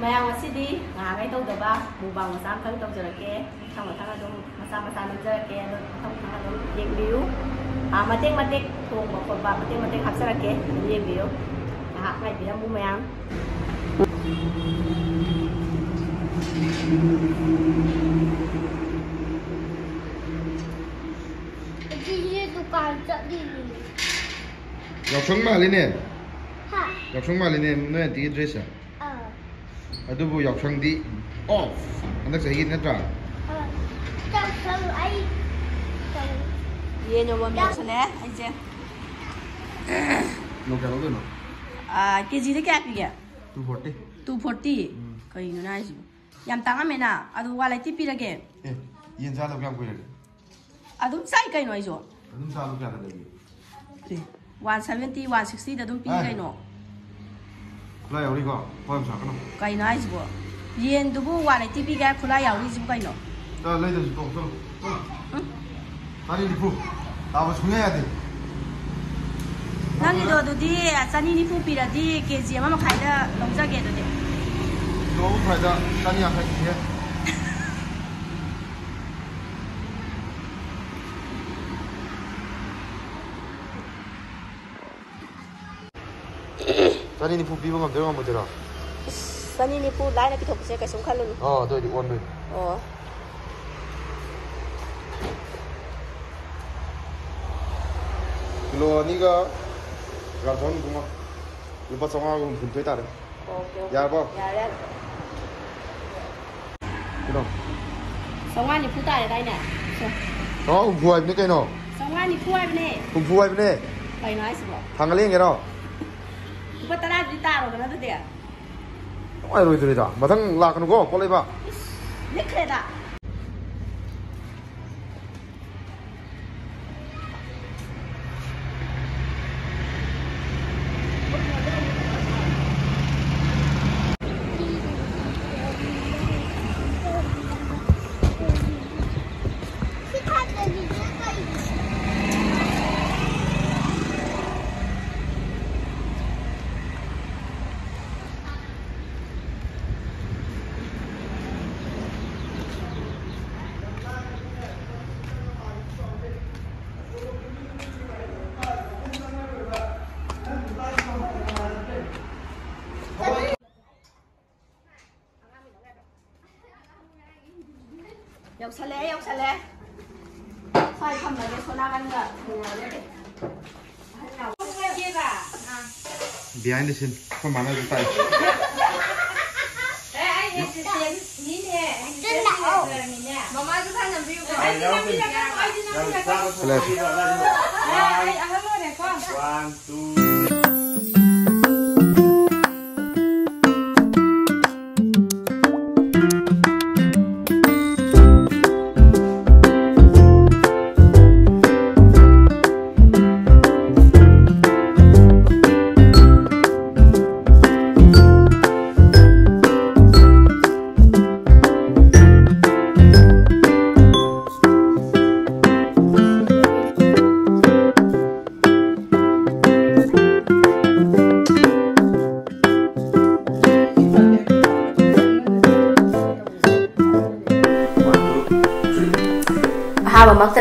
ꯃꯌꯥꯝ ꯉꯁꯤꯗꯤ ꯉꯥꯍꯥꯛꯉꯩ ꯇꯧꯗꯕ ꯃꯨꯛꯕꯥꯡ ꯃꯆꯥ ꯑꯃꯈꯪ ꯇꯧꯖꯔꯛꯀꯦ ꯃꯊꯪ ꯃꯊꯪ ꯑꯗꯨꯝ ꯃꯆꯥ ꯃꯆꯥ ꯅꯝꯖꯔꯛꯀꯦ ꯑꯗꯣ ꯃꯊꯪ ꯃꯊꯪ ꯑꯗꯨꯝ ꯌꯦꯡꯕꯤꯌꯨ ꯑꯥ ꯃꯇꯦꯛ ꯃꯇꯦꯛ ꯊꯣꯡꯕ ꯈꯣꯠꯄ ꯃꯇꯦꯛ ꯃꯇꯦꯛ ꯍꯥꯞꯆꯔꯛꯀꯦ ꯑꯗꯨꯝ ꯌꯦꯡꯕꯤꯌꯨ ꯉꯥꯏꯍꯥꯛ ꯉꯥꯏꯕꯤꯔꯝꯃꯨ ꯃꯌꯥꯝ ꯑꯁꯤꯁꯦ ꯗꯨꯀꯥꯟ ꯆꯠꯂꯤꯅꯤ ꯌꯥꯎꯁꯪ ꯃꯥꯜꯂꯤꯅꯦ ꯍꯥ ꯌꯥꯎꯁꯪ ꯃꯥꯜꯂꯤꯅꯦ ꯅꯣꯏ ꯑꯟꯇꯤꯒꯤ ꯗ꯭ꯔꯦꯁꯁꯦ ꯑꯥ ꯑꯗꯨꯕꯨ ꯌꯥꯎꯁꯪꯗꯤ ꯑꯣꯐ ꯍꯟꯗꯛ ꯆꯍꯤꯒꯤ ꯅꯠꯇ꯭ꯔꯥ ꯑꯥ ꯆꯠꯁꯜ ꯑꯩ ꯇꯧ ꯌꯦꯟ ꯌꯣꯟꯐꯝ ꯌꯧꯁꯜꯂꯦ ꯑꯩꯁꯦ ꯀꯤꯂꯣ ꯀꯌꯥ ꯂꯧꯗꯣꯏꯅꯣ ꯀꯦꯖꯤꯗ ꯀꯌꯥ ꯄꯤꯒꯦ ꯇꯨ ꯐꯣꯔꯇꯤ ꯇꯨ ꯐꯣꯔꯇꯤ ꯀꯩꯅꯣ ꯍꯥꯏꯁꯤꯕꯨ ꯌꯥꯝ ꯇꯥꯡꯉꯝꯃꯦꯅ ꯑꯗꯨ ꯋꯥꯂꯩꯇꯤ ꯄꯤꯔꯒꯦ ꯑꯦ ꯌꯦꯟ ꯆꯥꯗꯕ ꯀꯌꯥꯝ ꯀꯨꯏꯔꯒꯦ ꯑꯗꯨꯝ ꯆꯥꯏ ꯀꯩꯅꯣ ꯑꯩꯁꯨ ꯑꯗꯨꯝ ꯆꯥꯕ ꯀꯌꯥꯗ ꯂꯩꯒꯦ ꯋꯥꯟ ꯁꯚꯦꯟꯇꯤ ꯋꯥꯟ ꯁꯤꯛꯁꯇꯤꯗ ꯑꯗꯨꯝ ꯄꯤ 来，有这个，不用查了。可以拿一个，烟都不玩了，提皮干，快来摇这个，可以了。啊，来的是多少？嗯，哪里的风？他是从哪里来的？哪里的徒弟？啥呢？衣服皮的，这些，我们开的龙江干徒弟。多快的？啥地方开的？ 산이 니푸 비번 감 내려가 뭐더라. 산이 니푸 라인에 비터 보세요 계속 칼로니 어너 이제 원루 어. lo niga làm xong cũng không lúc bắt xong cũng phun thuế ta được dạ không dạ đấy thì phun ta ở đây nè đó cũng phun cái nó xong anh thì phun bên này cũng phun bên này phải nói gì thằng cái liên cái đó 不打打就打了吧，那都得。我也是这理的，没成拉根狗过来吧？你开的。ꯌꯧꯁꯜꯂꯛꯑꯦ ꯌꯧꯁꯜꯂꯛꯑꯦ ꯁ꯭ꯋꯥꯏ ꯊꯝꯃꯒꯦ ꯁꯣꯅꯥꯀꯟꯒ ꯊꯦꯡꯅꯔꯒꯦ ꯕꯤꯍꯥꯏꯟ ꯗ ꯁꯤꯟ ꯑꯩꯈꯣꯏ ꯃꯥꯅ ꯑꯗꯨ ꯇꯥꯏ ꯃꯃꯥꯁꯨ ꯊꯥꯡꯅꯕꯤꯌꯨꯀꯣ One, two.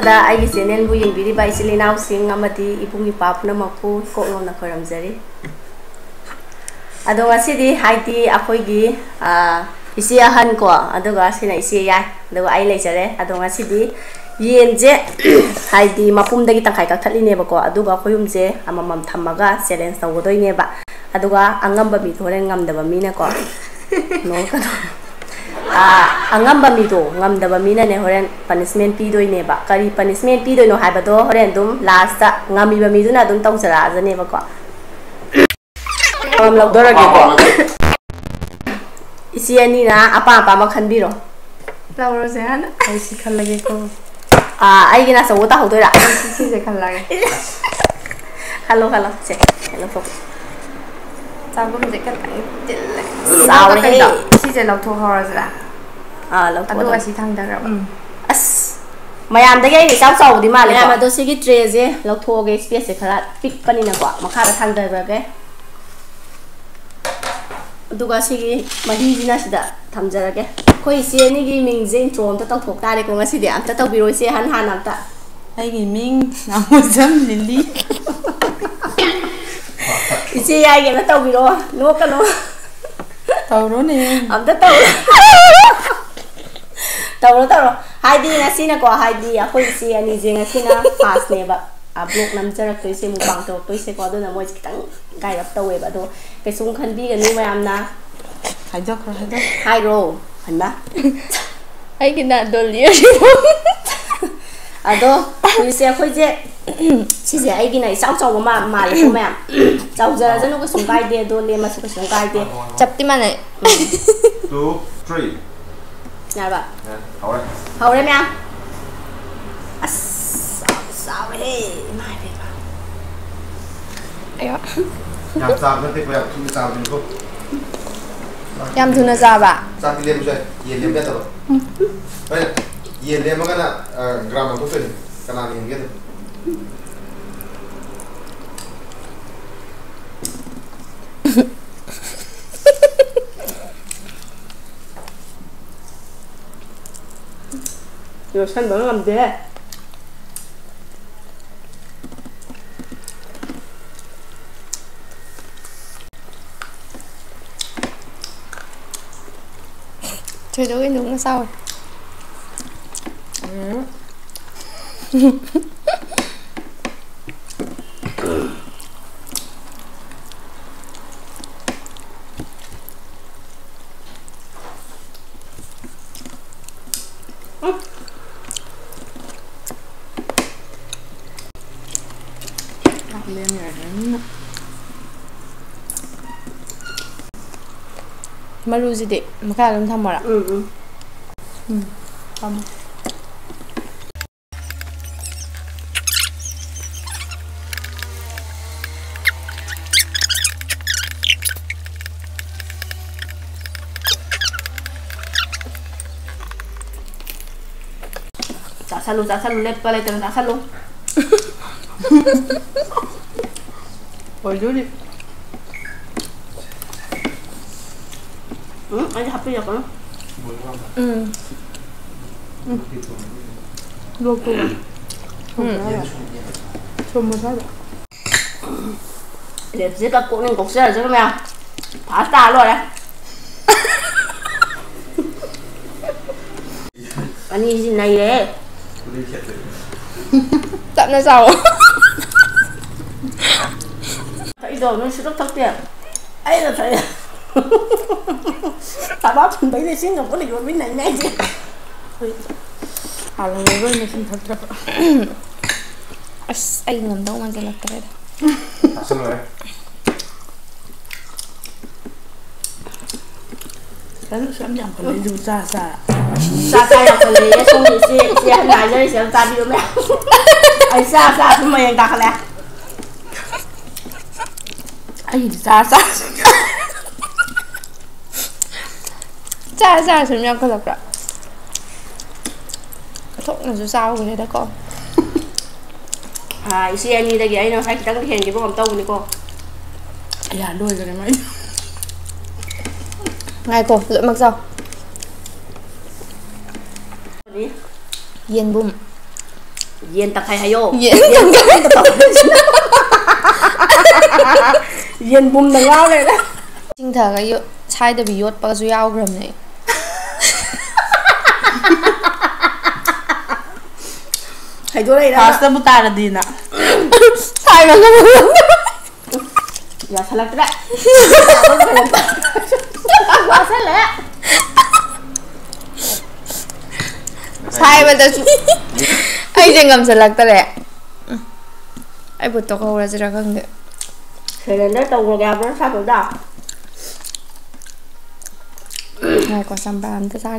ꯑꯍꯥꯟꯕꯃꯛꯇꯗ ꯑꯩꯒꯤ ꯆꯦꯅꯦꯜꯕꯨ ꯌꯦꯡꯕꯤꯔꯤꯕ ꯏꯆꯤꯜ ꯏꯅꯥꯎꯁꯤꯡ ꯑꯃꯗꯤ ꯏꯕꯨꯡ ꯏꯄ꯭ꯋꯥ ꯄꯨꯝꯅꯃꯛꯄꯨ ꯀꯣꯛꯂꯣꯟꯅ ꯈꯣꯏꯔꯝꯖꯔꯤ ꯑꯗꯣ ꯉꯁꯤꯗꯤ ꯍꯥꯏꯗꯤ ꯑꯩꯈꯣꯏꯒꯤ ꯑꯥ, ꯏꯆꯦ ꯑꯍꯟ ꯀꯣ ꯑꯗꯨꯒ ꯁꯤꯅ ꯏꯆꯦ ꯌꯥꯏ ꯑꯗꯨꯒ ꯑꯩ ꯂꯩꯖꯔꯦ ꯑꯗꯣ ꯉꯁꯤꯗꯤ ꯌꯦꯟꯁꯦ ꯍꯥꯏꯗꯤ ꯃꯄꯨꯝꯗꯒꯤ ꯇꯪꯈꯥꯏ ꯀꯛꯊꯠꯂꯤꯅꯦꯕꯀꯣ ꯑꯗꯨꯒ ꯑꯩꯈꯣꯏ ꯌꯨꯝꯁꯦ ꯑꯃꯃꯝ ꯊꯝꯃꯒ ꯆꯦꯂꯦꯟꯖ ꯇꯧꯒꯗꯣꯏꯅꯦꯕ ꯑꯗꯨꯒ ꯑꯉꯝꯕ ꯃꯤꯗꯣ ꯍꯣꯔꯦꯟ ꯉꯝꯗꯕ ꯃꯤꯅꯀꯣ Ah, angamba mi do ngamdaba mi na ne horen punishment pi ine ne ba. Kari punishment pi doi no hai do horen dum last ta ngami ba na dum tong sara ja ne ba ko am log dora ge. Isi ya ani na apa apa ma khan bi ro law ro se han. Ai si khan lage ko. A ai ge na sa wo ta ho doi ra. si si se khan lage. Hello hello che. Hello fok. Ta bo de ka ta ꯁꯤꯁꯦ ꯂꯧꯊꯣꯛꯍꯧꯔꯁꯤꯔꯥ ꯑꯥ ꯂꯧꯊꯣꯛ ꯑꯗꯨꯒ ꯁꯤ ꯊꯥꯡꯊꯈ꯭ꯔꯕ ꯑꯁ ꯃꯌꯥꯝꯗꯒꯤ ꯑꯩꯅ ꯏꯆꯥꯎ ꯆꯥꯎꯕꯗꯤ ꯃꯥꯜꯂꯦ ꯃꯌꯥꯝ ꯑꯗꯣ ꯁꯤꯒꯤ ꯇ꯭ꯔꯦꯁꯦ ꯂꯧꯊꯣꯛꯑꯒꯦ ꯁ꯭ꯄꯦꯁꯁꯦ ꯈꯔ ꯄꯤꯛꯄꯅꯤꯅꯀꯣ ꯃꯈꯥꯗ ꯊꯥꯡꯊꯈ꯭ꯔꯒꯦ ꯑꯗꯨꯒ ꯁꯤꯒꯤ ꯃꯍꯤꯁꯤꯅ ꯁꯤꯗ ꯊꯝꯖꯔꯒꯦ ꯑꯩꯈꯣꯏ ꯏꯆꯦ ꯑꯅꯤꯒꯤ ꯃꯤꯡꯁꯦ ꯏꯟꯇ꯭ꯔꯣ ꯑꯝꯇ ꯇꯧꯊꯣꯛ ꯇꯥꯔꯦꯀꯣ ꯉꯁꯤꯗꯤ ꯑꯝꯇ ꯇꯧꯕꯤꯔꯣ ꯏꯆꯦ ꯍꯥꯟ ꯍꯥꯟꯅ ꯑꯝꯇ ꯑꯩꯒꯤ ꯃꯤꯡ ꯅꯥꯃꯣꯖꯝ ꯂꯤꯂꯤ ꯏꯆꯦ ꯌꯥꯏꯒꯦꯅ ꯇꯧꯕꯤꯔꯣ ꯅꯣꯛꯀꯅꯣ tau ro nè. Am ta tau tau ro tau ro hai di na sina qua hai di a khoi si ani je na sina pass ne ba a blok nam jar to se mu bang to to se ko do na mo kitang gai up tau e ba do cái súng khăn bi cái ni ma am na hai jok rồi hai jok hai ro han ba hai cái na đồ ye ado tôi sẽ khơi dễ chị sẽ ai cái này sao cháu mà mà lại không em cháu giờ rất nó có sống gai đi đôi lên mà có sống gai đi chập tim mà này two three nào bạn hầu đấy đấy mẹ sao sao mai về bạn ayo nhằm sao nó tiếp về không sao thì không nhằm thứ nó ra bạn sao thì liêm rồi yên liêm biết rồi Iya dia mah eh, kena gram atau fin kena nih gitu. Yosan banget làm deh. Trời ơi, đúng là sao rồi? lên rồi đến 마루지데 뭐가 좀 담아라 응응 응 담아 짜살로. 얼굴이 응? 아니 하필이었거든. 응. 녹두가 응 전부 사자 랩지 갖고 오는 곡수야 그러면 다 따로 해. 아니 이제 나 이래. Tạm ra giàu Thấy rồi nó sẽ rất thất tiền. Ấy là thấy Tại đó chuẩn bị đi xin ngọc có được với này ngay gì à là người với mình xin thật thật Anh ngầm đâu mà ra là cái đấy? Sao rồi. Tadi siam yang kali du sa sa. Sa sa yang kali ya sung di si si yang nai jadi siam sa di rumah. Ai sa sa semua yang tak kali. Ai sa sa. Sa sa siam yang kali apa? Thuốc là dù sao người đó con À, xe anh đi đây kìa, anh nó phải tăng cái hèn cái bóng tông đi con Dạ, đuôi rồi đấy mấy ngay cổ rồi mặc dầu yên bùm yên tập hay hayo yên tập yên bùm đừng lao này đấy. chính thở cái yốt sai được bị yốt bao nhiêu ao gầm này. Thấy chỗ này đó. À sao ta là gì nè? Sai mà không được giờ dạ, thật là cái đấy. Dạ, quá sẽ lẽ Chai mà tao Ai chẳng ngầm sẽ lạc ta lẹ. Ai bụt tao câu ra sẽ ra không được. thì lên đấy tàu gà nó sao cũng đỏ. Ngay có xăm bàn ta ra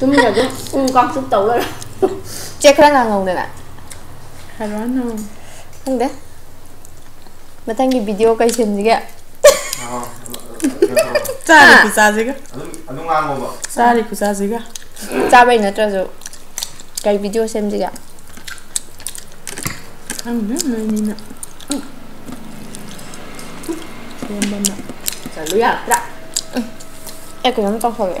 좀 이제 좀 꽁강 씹다 올라라 째크랑강 가운데 나 하루하나 근데 마탕기 비디오까지 샘지게 짜리 부사지가 안 웅한 거 봐. 짜리 부사지가 짜베이 나트라죠 cái video xem gì ạ ăn rất là nhìn ạ. Xem bên ạ. Trả lưới à? Đã em cứ nắm con khỏi vậy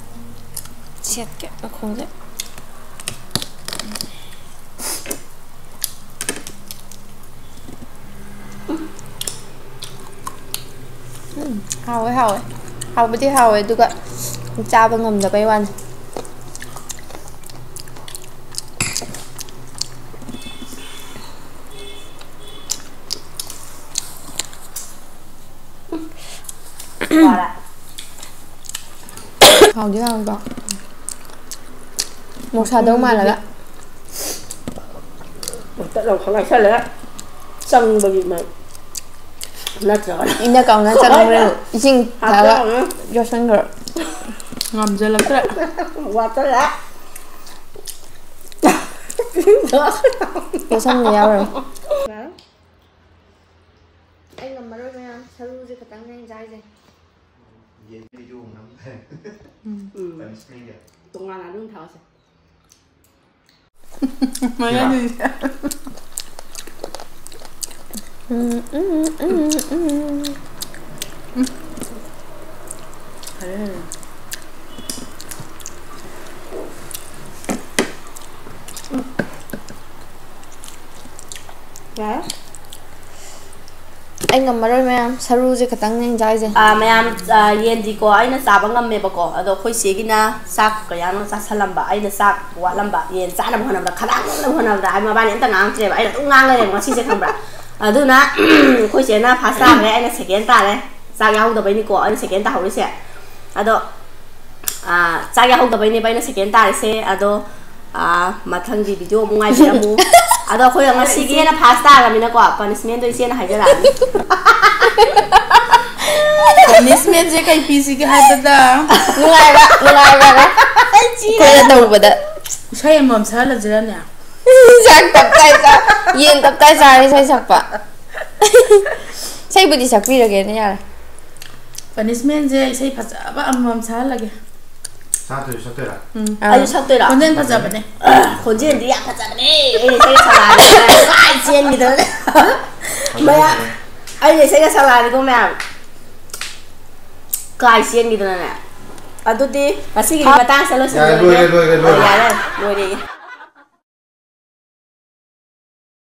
Сетки акулы. Hào ấy, hào ấy. Hào bữa đi hào ấy, tôi gọi. Cha bà ngầm được bay văn. 好，就这样吧。 모샤도 말하다. tao không ai sao lẽ xong bởi vì mà nó trở lại. Nó còn nó chẳng rồi xin thả là cho sang rồi ngầm giờ lắm rồi qua tới đã cho sang nhiều rồi. Anh làm mà rồi nha sao luôn gì cả tăng nhanh dài gì dễ đi du năm ừ. thế, làm spring vậy, tung ra là luôn thảo sao Vad gör du? Mm, mm, mm, mm. Här är den. Ja anh ngầm mà rồi mẹ em. Saru gì cái tăng nhanh trái gì à mẹ em à yên đi qua anh nó sao bằng ngầm mẹ bọc cô đó khơi xí cái na sắc cái anh nó sắc sao làm bà anh nó sắc quá làm bà yên sao làm hoàn làm khát ăn làm hoàn làm anh mà ba nhẫn tăng ngang chơi anh nó tung ngang lên mà xí sẽ không bà. À thứ na khơi xí na phá sa này anh nó sẽ kiến ta này sao nhau đâu bây đi qua anh sẽ kiến ta hồi sẽ. À đó. À sao nhau đâu bây đi bây nó sẽ kiến ta sẽ. À đó. À mà thằng gì video mua ngay bây mua ꯑꯗꯣ ꯑꯩꯈꯣꯏ ꯉꯁꯤꯒꯤ ꯍꯦꯟꯅ ꯐꯥꯁ ꯇꯥꯔꯕꯅꯤꯅꯀꯣ ꯄꯅꯤꯁꯃꯦꯟꯗꯣ ꯏꯆꯦꯅ ꯍꯥꯏꯖꯔꯛꯑꯅꯤ ꯄꯅꯤꯁꯃꯦꯟꯁꯦ ꯀꯩ ꯄꯤꯁꯤꯒꯦ ꯍꯥꯏꯕꯗ ꯅꯨꯡꯉꯥꯏꯕ ꯅꯨꯡꯉꯥꯏꯕ ꯑꯩꯈꯣꯏꯅ ꯇꯧꯕꯗ ꯏꯁꯩ ꯑꯃꯃꯝ ꯁꯛꯍꯜꯂꯁꯤꯔꯅꯦ ꯆꯥꯛ ꯇꯞꯇꯥꯏ ꯆꯥ ꯌꯦꯟ ꯇꯞꯇꯥꯏ ꯆꯥꯔ ꯏꯁꯩ ꯁꯛꯄ ꯏꯁꯩꯕꯨꯗꯤ ꯁꯛꯄꯤꯔꯒꯦꯅꯦ ꯌꯥꯔꯦ ꯄꯅꯤꯁꯃꯦꯟꯁꯦ ꯏꯁꯩ ꯐꯖꯕ ꯑꯃꯃꯝ ꯁꯛꯍꯜꯂꯒꯦ ꯁꯥꯇ꯭ꯔꯁꯨ ꯁꯛꯇꯣꯏꯔꯥ ꯑꯩꯁꯨ ꯁꯛꯇꯣꯏꯔꯣ ꯈꯣꯟꯖꯦꯜ ꯐꯖꯕꯅꯦ ꯈꯣꯟꯖꯦꯜꯗꯤ ꯌꯥꯝ ꯐꯖꯕꯅꯦ ꯑꯩꯅ ꯏꯁꯩꯒ ꯁꯛꯂꯛꯑꯗꯤ ꯀꯥꯏ ꯆꯦꯟꯈꯤꯗꯅ ꯃꯌꯥꯝ ꯑꯩꯅ ꯏꯁꯩꯒ ꯁꯛꯂꯛꯑꯗꯤꯀꯣ ꯃꯌꯥꯝ ꯀꯥꯏ ꯆꯦꯟꯈꯤꯗꯅꯅꯦ ꯑꯗꯨꯗꯤ ꯉꯁꯤꯒꯤꯗꯤ ꯃꯇꯥꯡꯁꯦ ꯌꯥꯔꯦ, ꯂꯣꯏꯁꯤꯟꯖꯔꯒꯦ ꯂꯣꯏꯔꯦ, ꯂꯣꯏꯔꯦ, ꯂꯣꯏꯔꯦ. ꯌꯥꯔꯦ ꯂꯣꯏꯔꯦ